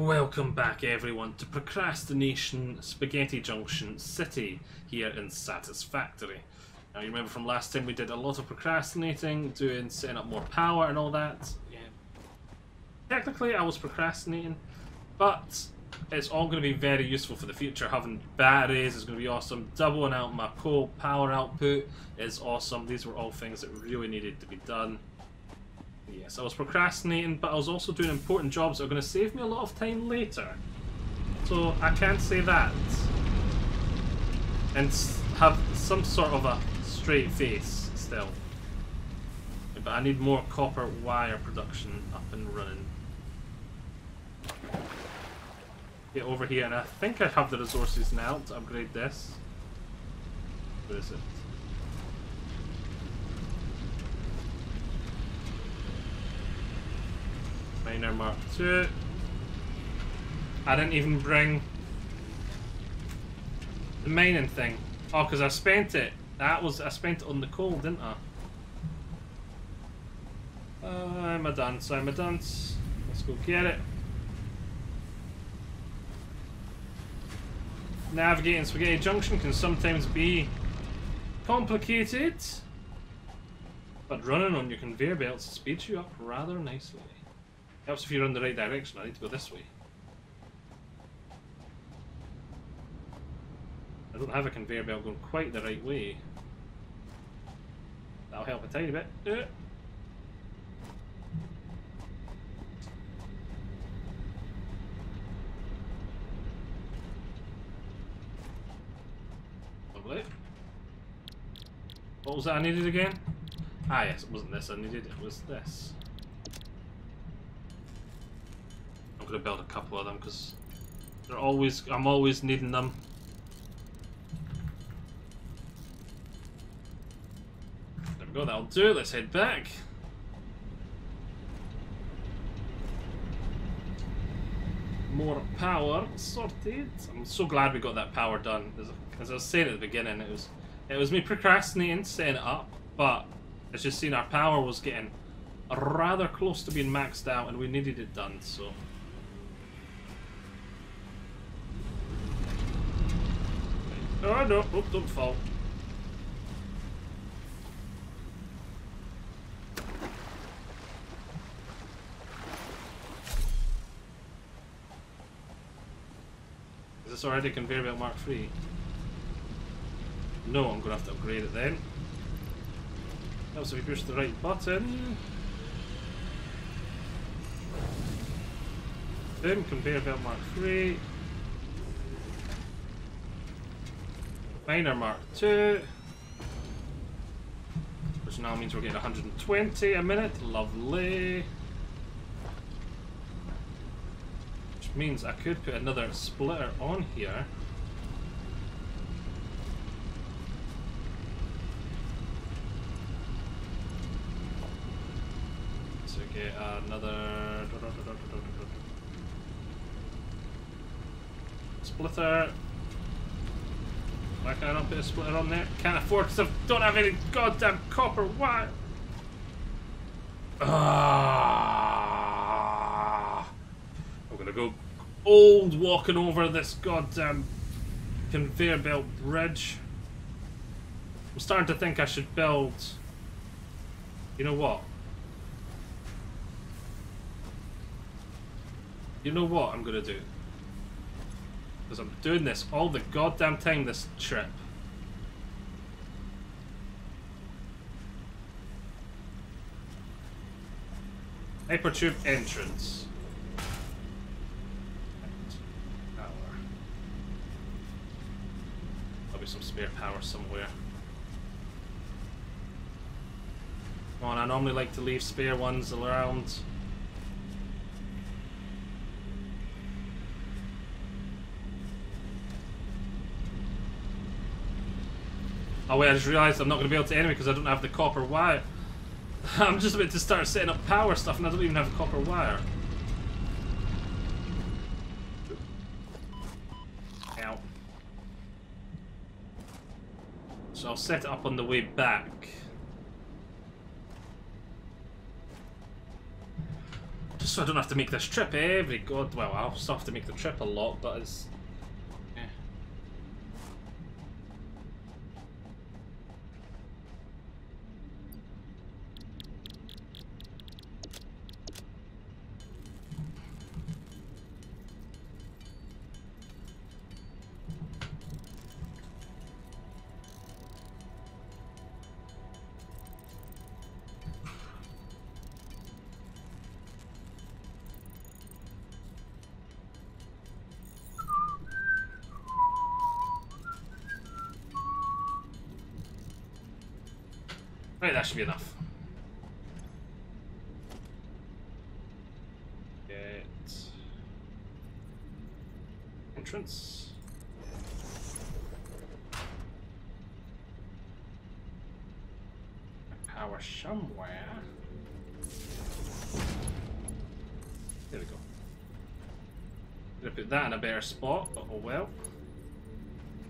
Welcome back, everyone, to Procrastination Spaghetti Junction City here in Satisfactory. Now, you remember from last time we did a lot of procrastinating, doing setting up more power and all that. Yeah. Technically, I was procrastinating, but it's all going to be very useful for the future. Having batteries is going to be awesome. Doubling out my coal power output is awesome. These were all things that really needed to be done. Yes, I was procrastinating, but I was also doing important jobs that are going to save me a lot of time later. So I can't say that. And have some sort of a straight face still. But I need more copper wire production up and running. Get over here, and I think I have the resources now to upgrade this. Where is it? Miner Mark II. I didn't even bring the mining thing. Oh, because I spent it. That was, I spent it on the coal, didn't I? Uh, I'm a dunce, I'm a dunce. Let's go get it. Navigating Spaghetti Junction can sometimes be complicated, but running on your conveyor belts speeds you up rather nicely. Helps if you're in the right direction. I need to go this way. I don't have a conveyor belt going quite the right way. That'll help a tiny bit. Uh. What was that I needed again? Ah yes, it wasn't this I needed, it was this. I'm gonna build a couple of them because they're always I'm always needing them. There we go, that'll do. Let's head back. More power sorted. I'm so glad we got that power done. As, as I was saying at the beginning, it was it was me procrastinating setting it up, but as you've seen our power was getting rather close to being maxed out and we needed it done, so Oh no, oh, don't fall. Is this already conveyor belt mark 3? No, I'm gonna have to upgrade it then. Helps if you push the right button. Boom, conveyor belt mark 3. Miner Mark II. Which now means we're getting 120 a minute. Lovely. Which means I could put another splitter on here. To get another splitter. Why can't I put a splitter on there? Can't afford I don't have any goddamn copper wire. Ah, I'm gonna go old walking over this goddamn conveyor belt bridge. I'm starting to think I should build. You know what? You know what I'm gonna do? Because I'm doing this all the goddamn time this trip. Hypertube entrance. Power. There'll be some spare power somewhere. Come on, I normally like to leave spare ones around. Oh wait, I just realised I'm not going to be able to anyway because I don't have the copper wire. I'm just about to start setting up power stuff and I don't even have the copper wire. Ow. So I'll set it up on the way back. Just so I don't have to make this trip every god. Well, I'll still have to make the trip a lot, but it's. Right, that should be enough. Get entrance. Power somewhere. There we go. Gonna put that in a better spot, but oh well.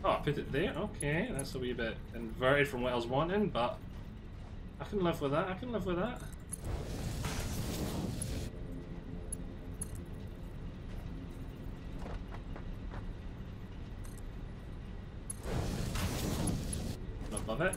Oh, I put it there. Okay, that's a wee bit inverted from what I was wanting, but can live with that. I can live with that. Above it.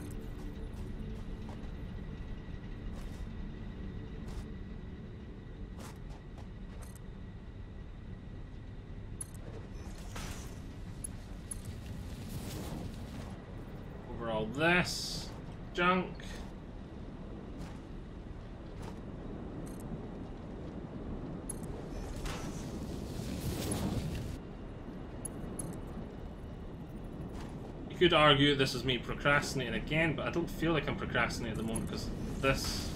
Over all this junk. You could argue this is me procrastinating again, but I don't feel like I'm procrastinating at the moment because this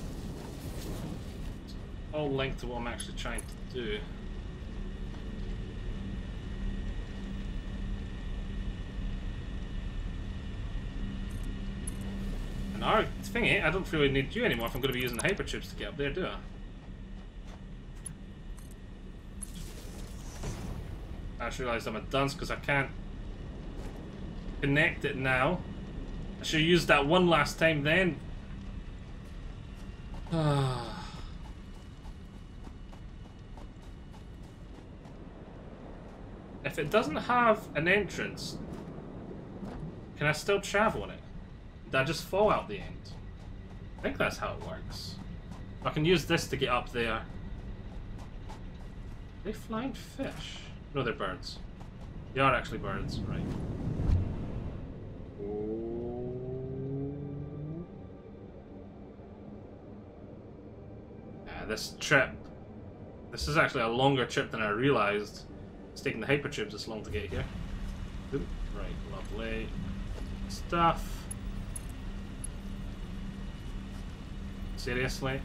is all linked to what I'm actually trying to do. And our thingy, I don't really need you anymore if I'm going to be using the hyper tubes to get up there, do I? I just realised I'm a dunce because I can't connect it now. I should use that one last time then. if it doesn't have an entrance, can I still travel in it? Did I just fall out the end? I think that's how it works. I can use this to get up there. Are they flying fish? No, they're birds. They are actually birds, right. This trip. This is actually a longer trip than I realized. It's taking the hypertubes this long to get here. Right, lovely stuff. Seriously?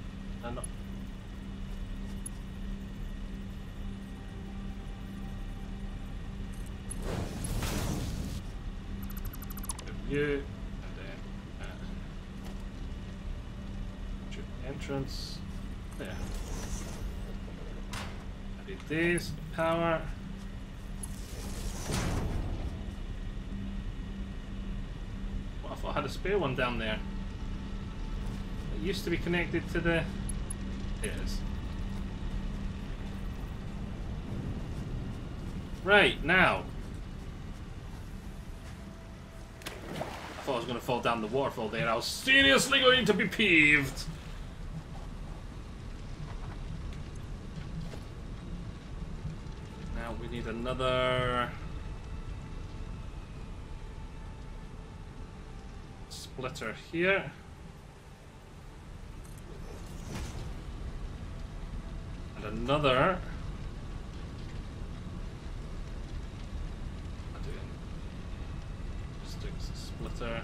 You, and then uh, entrance. This power. What I thought I had a spare one down there. It used to be connected to the. It is. Right now. I thought I was going to fall down the waterfall there. I was seriously going to be peeved. Now we need another... Splitter here. And another... splitter.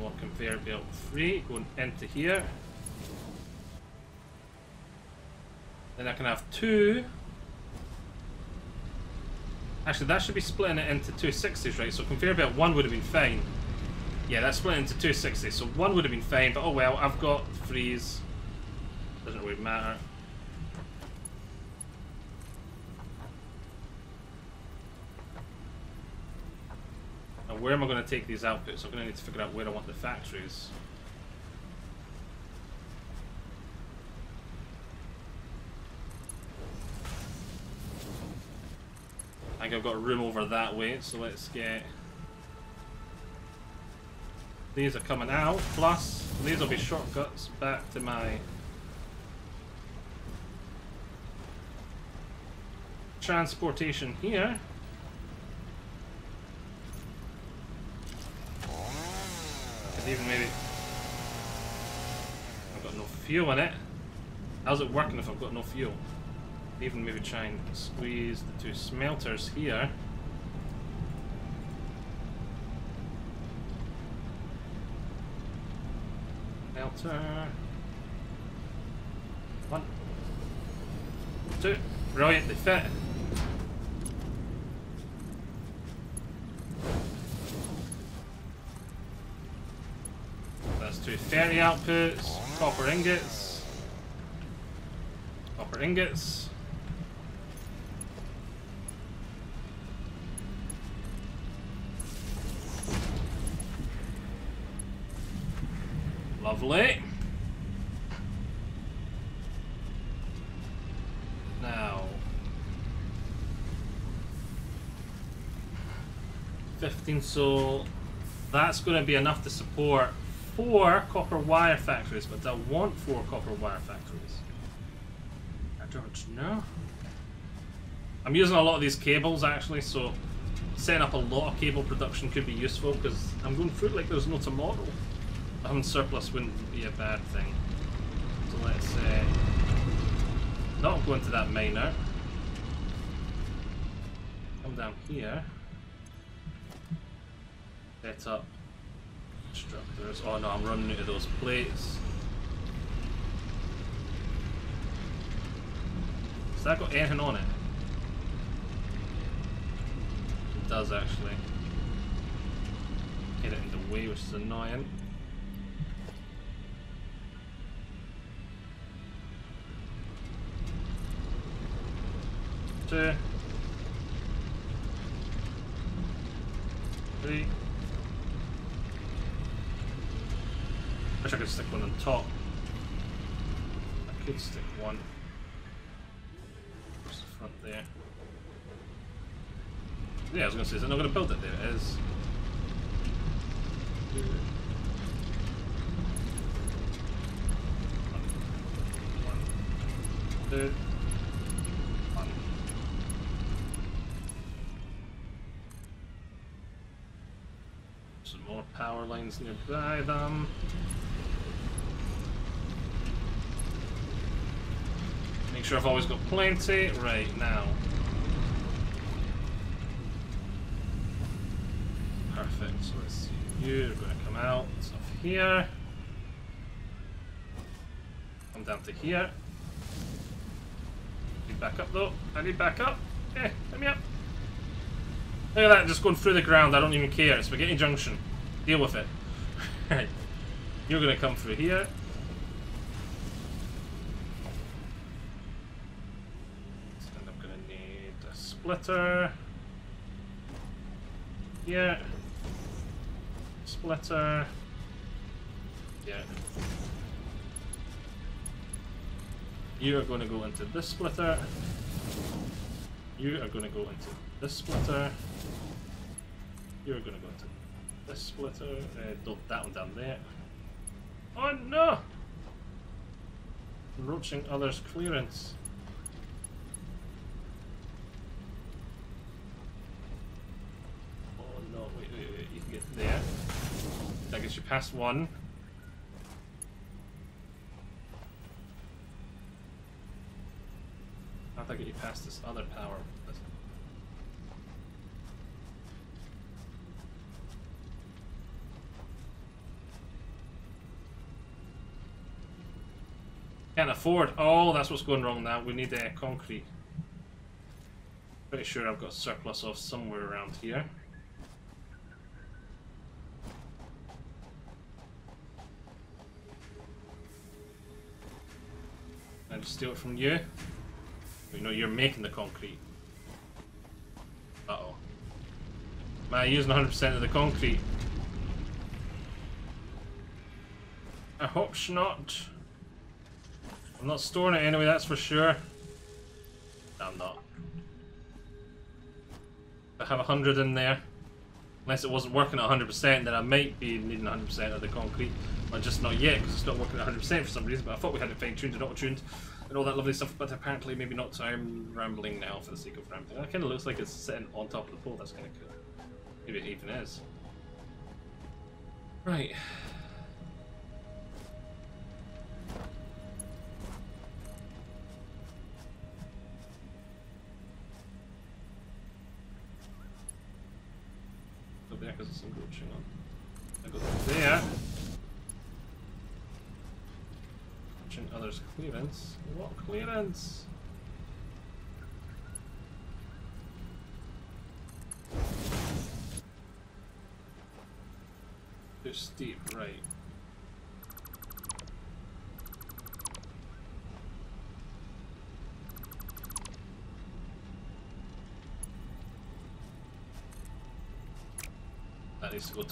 More conveyor belt 3 going into here. Then I can have two. Actually, that should be splitting it into two 60s, right? So conveyor belt 1 would have been fine. Yeah, that's split into two 60s. So one would have been fine, but oh well, I've got freeze. Doesn't really matter. Now, where am I going to take these outputs? I'm going to need to figure out where I want the factories. I've got room over that way, so let's get... These are coming out, plus these will be shortcuts back to my transportation here. And even maybe I've got no fuel in it. How's it working if I've got no fuel? Even maybe try and squeeze the two smelters here. Smelter. One. Two. Brilliant, they fit. That's two ferry outputs, copper ingots, copper ingots. Lovely. Now. 15, so that's going to be enough to support four copper wire factories, but I want four copper wire factories. I don't know. I'm using a lot of these cables actually, so setting up a lot of cable production could be useful because I'm going through like there's no tomorrow. Having surplus wouldn't be a bad thing. So let's uh, not go into that miner. Come down here. Set up structures. Oh no, I'm running out of those plates. Has that got anything on it? It does actually. Get it in the way, which is annoying. Two. Three. Wish I could stick one on top. I could stick one. Where's the front there? Yeah, I was gonna say, is it not gonna build it there? It is. One, two, one. Some more lines nearby them. Make sure I've always got plenty. Right, now. Perfect. So let's see. You're to come out of here. Come down to here. Need back up though. I need back up. Yeah, let me up. Look at that, just going through the ground. I don't even care. It's Spaghetti Junction. Deal with it. You're to come through here. And I'm to need a splitter. Yeah. Splitter. Yeah. You are going to go into this splitter. You are going to go into this splitter. You're going to go into this splitter. Uh, don't, that one down there. Oh no! Roaching others' clearance. Oh no, wait, wait, wait, you can get there. That gets you past one. How do I get you past this other power? This- Can't afford. Oh, that's what's going wrong now. We need uh, concrete. Pretty sure I've got surplus of somewhere around here. Can I just steal it from you? You know, you're making the concrete. Uh-oh. Am I using 100% of the concrete? I hope not. I'm not storing it anyway, that's for sure. No, I'm not. I have 100 in there. Unless it wasn't working at 100%, then I might be needing 100% of the concrete. But just not yet, because it's not working at 100% for some reason. But I thought we had it fine-tuned and auto-tuned and all that lovely stuff, but apparently maybe not, so I'm rambling now for the sake of rambling. That kind of looks like it's sitting on top of the pole, that's kind of cool. Maybe it even is. Right. Because there's some glitching on. I go there. Watching others' clearance. What clearance? Too steep, right. Needs to go.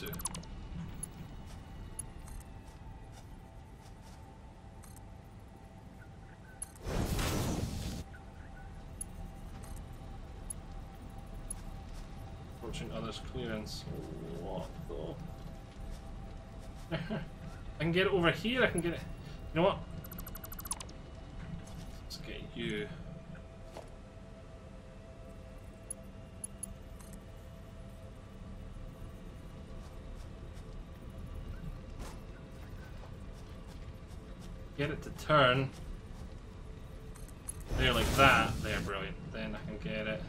Approaching others' clearance. What though? I can get it over here, I can get it. You know what? Let's get you. Turn. There, like that. There, brilliant. Then I can get it.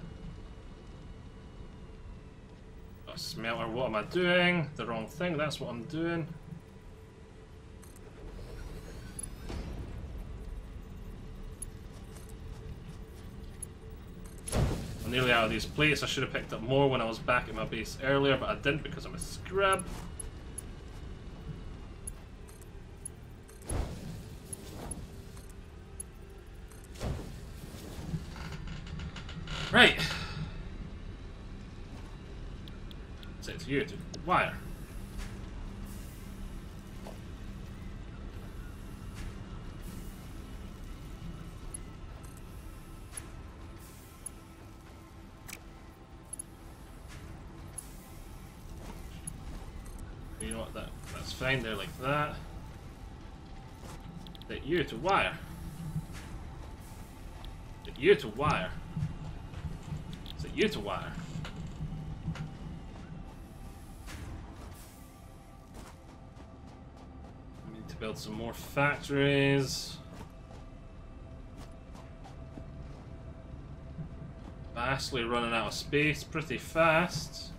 Oh, a smelter, what am I doing? The wrong thing, that's what I'm doing. I'm nearly out of these plates. I should have picked up more when I was back at my base earlier, but I didn't because I'm a scrub. Fine there like that. That you to wire. That you to wire. That you to wire? Need to build some more factories. Vastly running out of space pretty fast.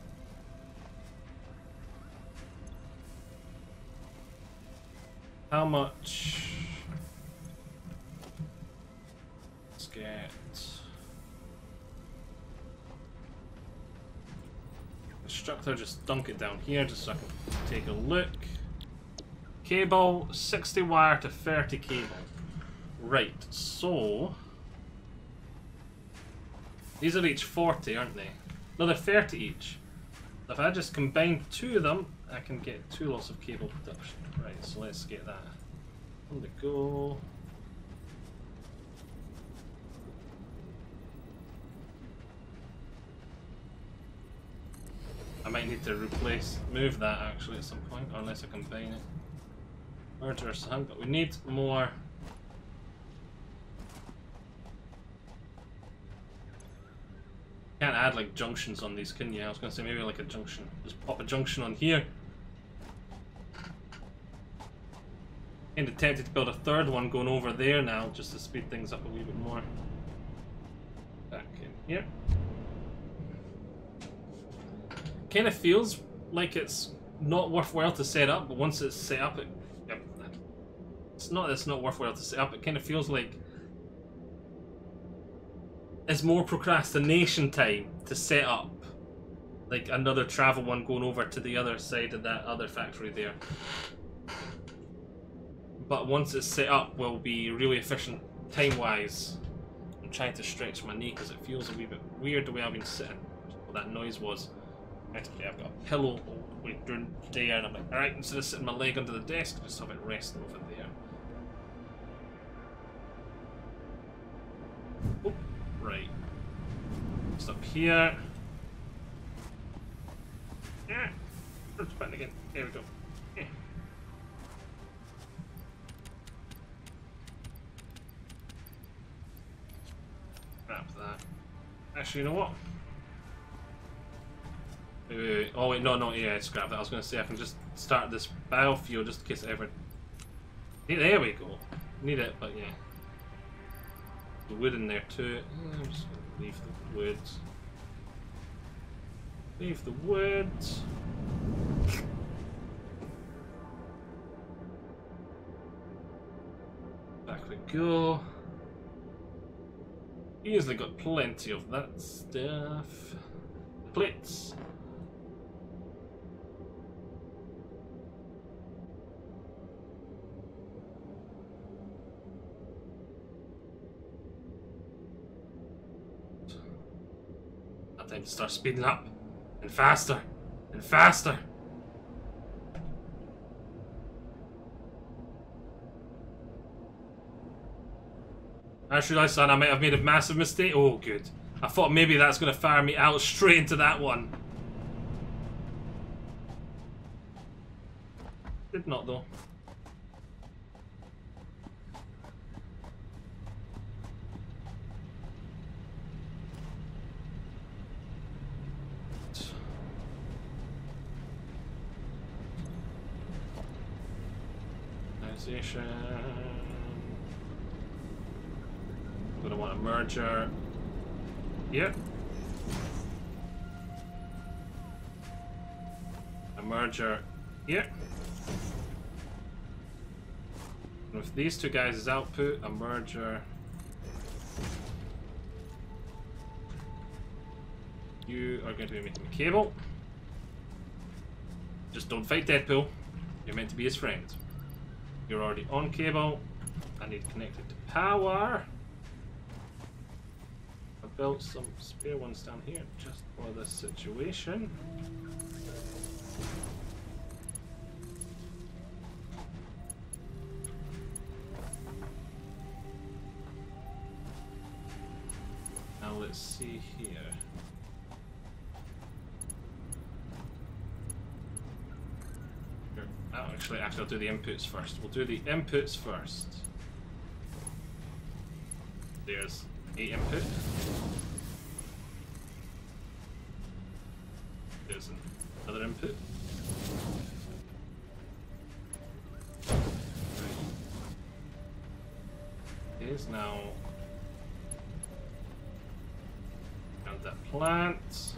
How much? Let's get constructor. Just dunk it down here, just so I can take a look. Cable, 60 wire to 30 cable. Right, so these are each 40, aren't they? No, they're 30 each. If I just combine two of them, I can get two lots of cable production. Right, so let's get that. On the go. I might need to replace, move that actually at some point, or unless I combine it. Merger some, but we need more. Can't add like junctions on these, can you? I was gonna say maybe like a junction. Just pop a junction on here. Kinda tempted to build a third one going over there now, just to speed things up a wee bit more. Back in here. Kinda feels like it's not worthwhile to set up, but once it's set up, it, it's not. It's not worthwhile to set up. It kind of feels like it's more procrastination time to set up like another travel one going over to the other side of that other factory there. But once it's set up, will be really efficient time-wise. I'm trying to stretch my knee because it feels a wee bit weird the way I've been sitting. What that noise was. Okay, I've got a pillow all the way during the day and I'm like, alright, instead of sitting my leg under the desk, just have it resting over there. Oh, right. Just up here. Yeah. Let's button again. There we go. Grab that. Actually, you know what? Wait, wait, wait. Oh wait, no, no, yeah, scrap that. I was going to say I can just start this biofuel just in case ever. There we go. Need it, but yeah. The wood in there too. I'm just gonna leave the wood. Leave the wood. Back we go. Easily got plenty of that stuff. Plates. Start speeding up. And faster. And faster. I son, I might have made a massive mistake. Oh, good. I thought maybe that's going to fire me out straight into that one. Did not, though. Organization. Gonna want a merger. Yep. A merger. Yep. And with these two guys' as output, a merger. You are going to be making a cable. Just don't fight Deadpool. You're meant to be his friend. You're already on cable. I need connected to power. Built some spare ones down here just for this situation. Now let's see here. Here, Oh, actually, actually, I'll do the inputs first. We'll do the inputs first. There's a input. There's another input. Is now and that plant.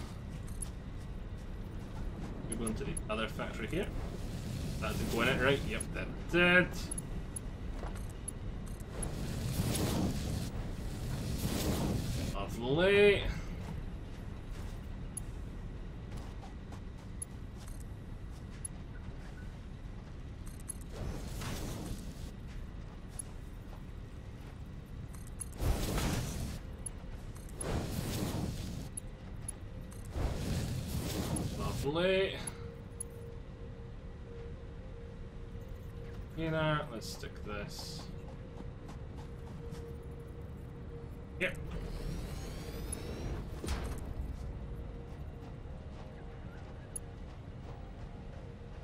We go into the other factory here. That didn't go in it, right? Yep, that did. Lovely. Lovely. You know, let's stick this. Yep.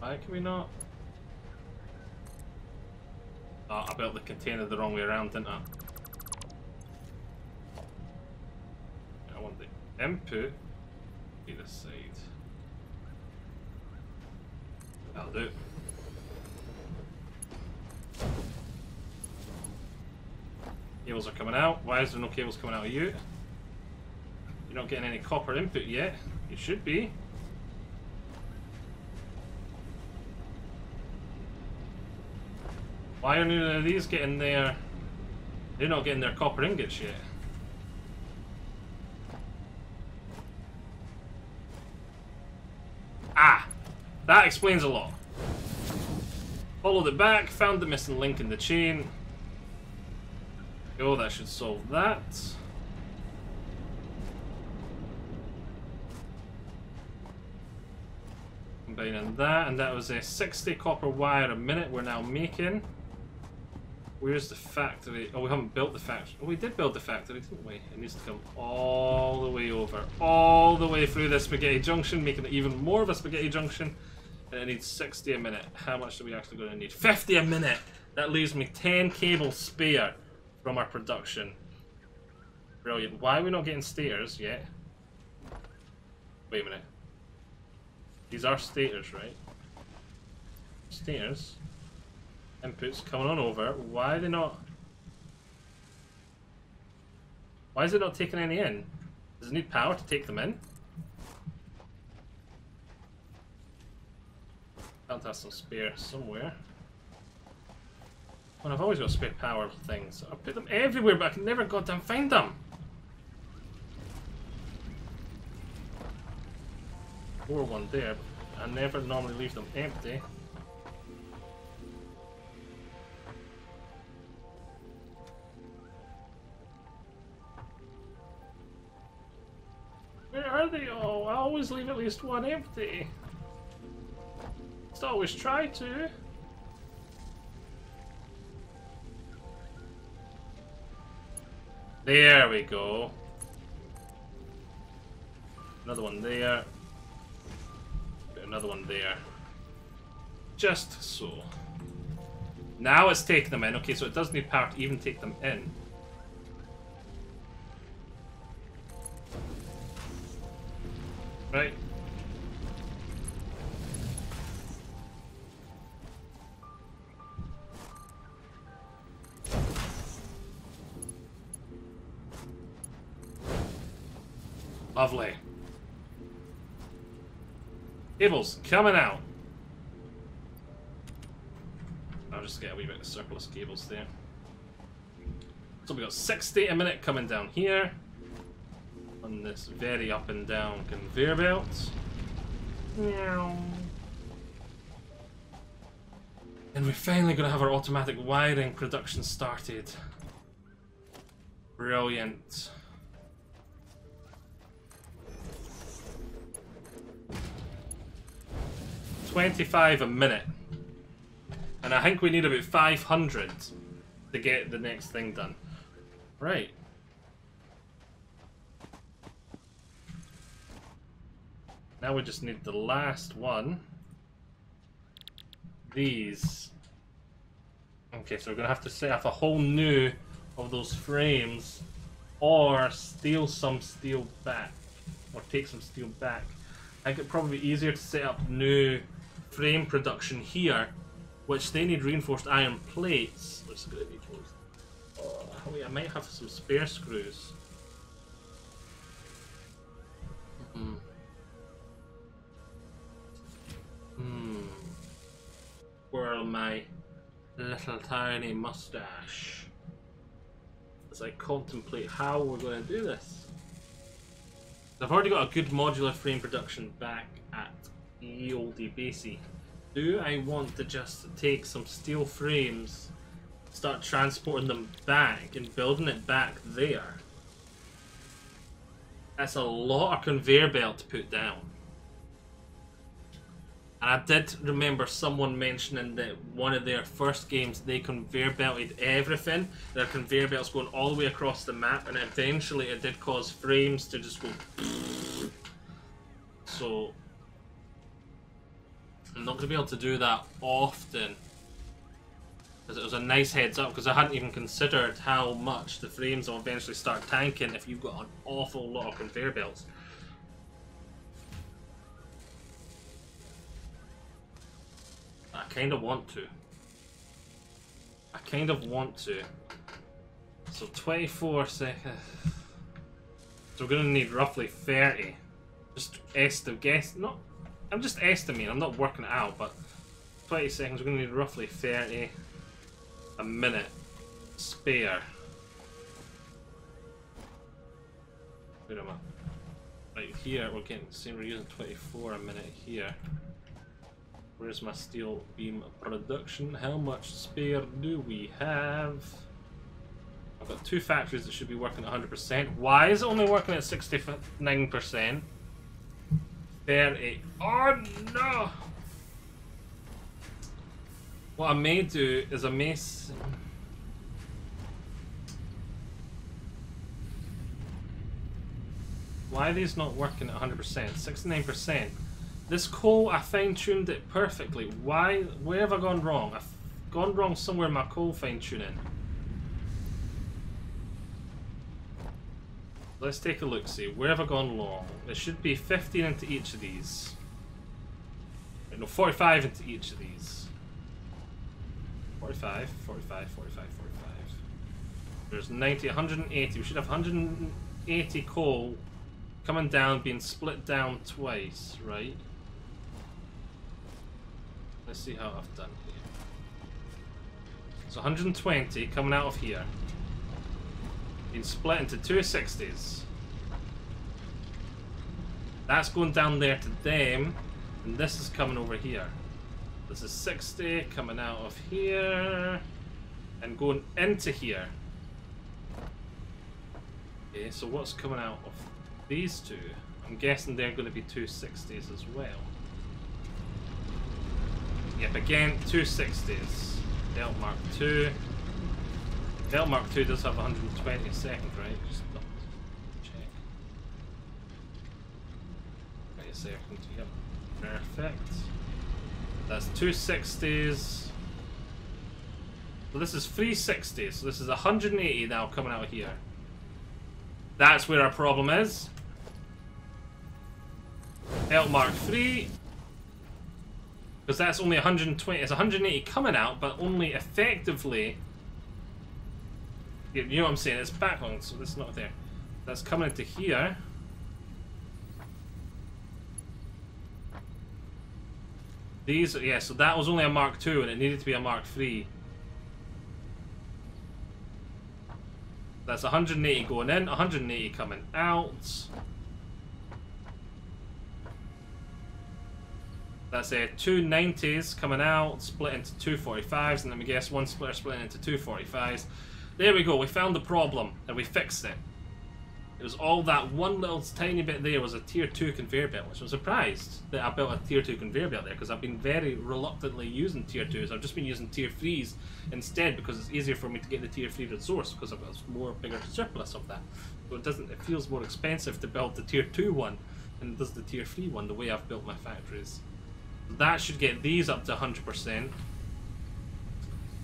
Why can we not? Oh, I built the container the wrong way around, didn't I? I want the input be this side. That'll do. Cables are coming out. Why is there no cables coming out of you? You're not getting any copper input yet. You should be. Why are none of these getting their... They're not getting their copper ingots yet. Ah! That explains a lot. Followed it back, found the missing link in the chain. Oh, that should solve that. Combining that, and that was a 60 copper wire a minute we're now making. Where's the factory? Oh, we haven't built the factory. Oh, we did build the factory, didn't we? It needs to come all the way over. All the way through this spaghetti junction, making it even more of a spaghetti junction. And it needs 60 a minute. How much are we actually going to need? 50 a minute! That leaves me 10 cables spare from our production. Brilliant. Why are we not getting stairs yet? Wait a minute. These are stators, right? Stairs. Inputs coming on over. Why are they not... Why is it not taking any in? Does it need power to take them in? To have some spare somewhere. Well, I've always got spare power things. I put them everywhere, but I can never goddamn find them. Or one there, I never normally leave them empty. Where are they all? I always leave at least one empty. Just always try to. There we go. Another one there. Another one there. Just so. Now it's taking them in. Okay, so it does need power to even take them in. Right. Cables coming out. I'll just get a wee bit of surplus cables there. So we got 60 a minute coming down here on this very up and down conveyor belt. Meow. And we're finally going to have our automatic wiring production started. Brilliant. Twenty-five a minute. And I think we need about 500 to get the next thing done. Right. Now we just need the last one. These. Okay, so we're going to have to set up a whole new of those frames or steal some steel back or take some steel back. I think it'd probably be easier to set up new frame production here which they need reinforced iron plates which is going to be. Oh, wait, I might have some spare screws. Mm -hmm. Hmm. Twirl my little tiny mustache as I contemplate how we're going to do this. I've already got a good modular frame production back at the old Basie. Do I want to just take some steel frames, start transporting them back and building it back there? That's a lot of conveyor belt to put down. And I did remember someone mentioning that one of their first games they conveyor belted everything. Their conveyor belts going all the way across the map, and eventually it did cause frames to just go. So I'm not going to be able to do that often. Because it was a nice heads up, because I hadn't even considered how much the frames will eventually start tanking if you've got an awful lot of conveyor belts. I kind of want to. I kind of want to. So 24 seconds. Uh, so we're going to need roughly 30. Just estimate, guess, not, I'm just estimating, I'm not working it out, but 20 seconds, we're going to need roughly 30 a minute spare. Where am I? Right here, we're getting, same, we're using 24 a minute here. Where's my steel beam production? How much spare do we have? I've got two factories that should be working at 100%. Why is it only working at 69%? There it. Oh no! What I may do is I may. Why are these not working at 100%? 69%. This coal, I fine-tuned it perfectly. Why? Where have I gone wrong? I've gone wrong somewhere in my coal fine-tuning. Let's take a look, see. Where have I gone wrong? It should be 15 into each of these. No, 45 into each of these. 45, 45, 45, 45. There's 90, 180. We should have 180 coal coming down, being split down twice, right? Let's see how I've done here. So 120 coming out of here. Being split into two 60s. That's going down there to them, and this is coming over here. This is 60 coming out of here and going into here. Okay, so what's coming out of these two? I'm guessing they're going to be 260s as well. Yep, again, 260s. Belt Mark 2. Belt Mark 2 does have 120 seconds, right? Just check. Wait a second. Yep, perfect. That's 260s. So this is 360, so this is 180 now coming out of here. That's where our problem is. L Mark 3. Because that's only 120, it's 180 coming out, but only effectively... You know what I'm saying, it's back on, so it's not there. That's coming into here. These, yeah, so that was only a Mark II and it needed to be a Mark III. That's 180 going in, 180 coming out. That's a 290s coming out, split into 245s, and then we guess, one splitter split into 245s. There we go, we found the problem, and we fixed it. It was all that one little tiny bit there was a tier 2 conveyor belt, which I'm surprised that I built a tier 2 conveyor belt there because I've been very reluctantly using tier 2s. I've just been using tier 3s instead because it's easier for me to get the tier 3 resource because I've got a more bigger surplus of that. So it doesn't it feels more expensive to build the tier 2 one than does the tier 3 one the way I've built my factories. That should get these up to 100%.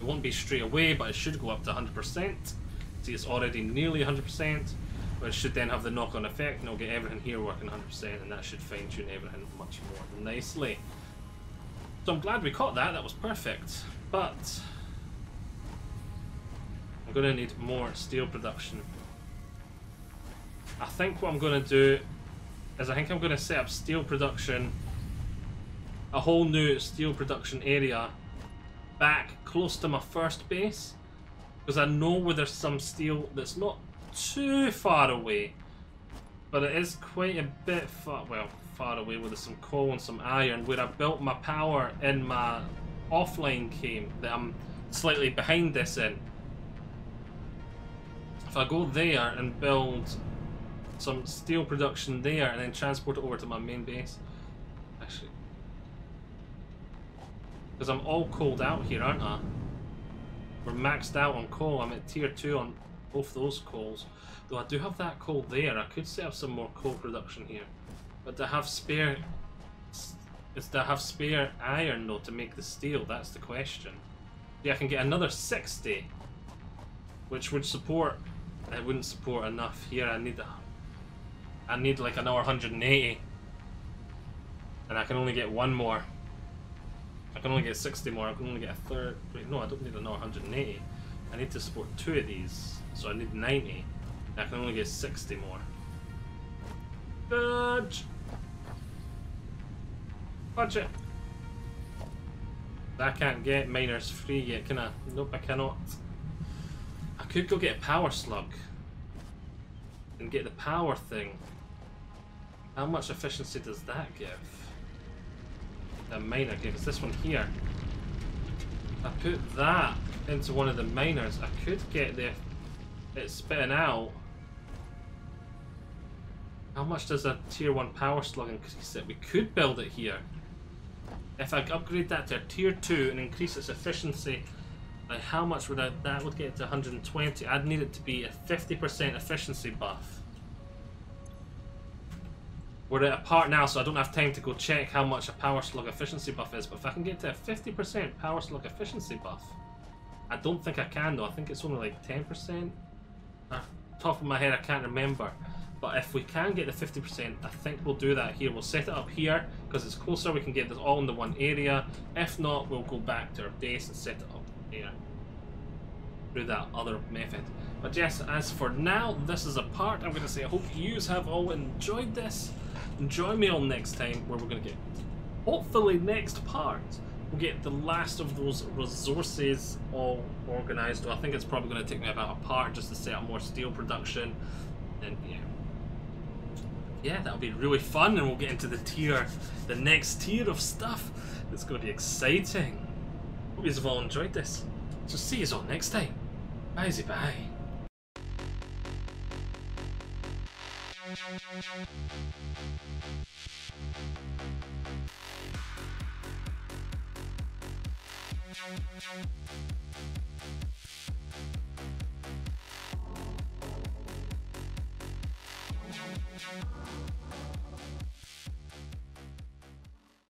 It won't be straight away, but it should go up to 100%. See, it's already nearly 100% which should then have the knock-on effect and it'll get everything here working 100% and that should fine-tune everything much more nicely. So I'm glad we caught that, that was perfect. But I'm going to need more steel production. I think what I'm going to do is I think I'm going to set up steel production, a whole new steel production area back close to my first base because I know where there's some steel that's not too far away. But it is quite a bit far, well, far away with some coal and some iron, where I built my power in my offline game that I'm slightly behind this in. If I go there and build some steel production there and then transport it over to my main base, actually, because I'm all coaled out here, aren't I? We're maxed out on coal. I'm at tier 2 on both those coals. Though I do have that coal there, I could set up some more coal production here. But to have spare... Is to have spare iron though to make the steel, that's the question. Yeah, I can get another 60. Which would support... It wouldn't support enough here, I need... A, I need like another 180. And I can only get one more. I can only get 60 more, I can only get a third... Wait, no, I don't need another 180. I need to support two of these. So I need 90. I can only get 60 more. Budge! it! I can't get miners free yet, can I? Nope, I cannot. I could go get a power slug. And get the power thing. How much efficiency does that give? The miner gives this one here. I put that into one of the miners. I could get the it's spitting out. How much does a tier 1 power slug increase it? We could build it here. If I upgrade that to a tier 2 and increase its efficiency, like how much would I, that would get to 120? I'd need it to be a 50% efficiency buff. We're at a part now, so I don't have time to go check how much a power slug efficiency buff is, but if I can get to a 50% power slug efficiency buff, I don't think I can though, I think it's only like 10%. Uh, top of my head, I can't remember. But if we can get the 50%, I think we'll do that here. We'll set it up here, because it's closer, we can get this all into one area. If not, we'll go back to our base and set it up here. Through that other method. But yes, as for now, this is a part. I'm going to say I hope you have all enjoyed this. Join me on next time, where we're going to get, hopefully next part, we'll get the last of those resources all organised. Well, I think it's probably going to take me about a part just to set up more steel production. And yeah, yeah, that'll be really fun, and we'll get into the tier, the next tier of stuff. It's going to be exciting. Hope you've all enjoyed this. So see you all next time. Bye, bye. Thank.